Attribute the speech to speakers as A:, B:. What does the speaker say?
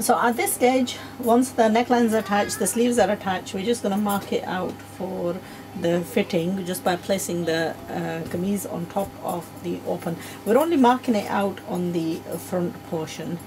A: So at this stage, once the necklines is attached, the sleeves are attached, we're just going to mark it out for the fitting just by placing the uh, kameez on top of the open. We're only marking it out on the front portion